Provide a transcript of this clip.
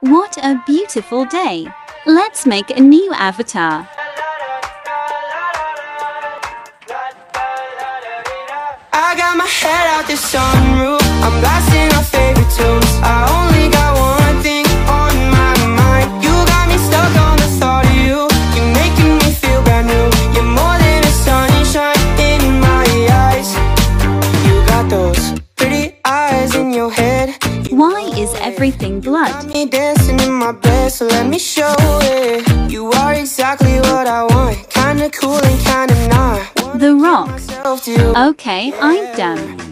What a beautiful day. Let's make a new avatar. I got my head out the sunroof. Why is everything blood? got me dancing in my bed, so let me show it. You are exactly what I want. Kinda cool and kinda not. The Rock. Myself to you. Okay, I'm done.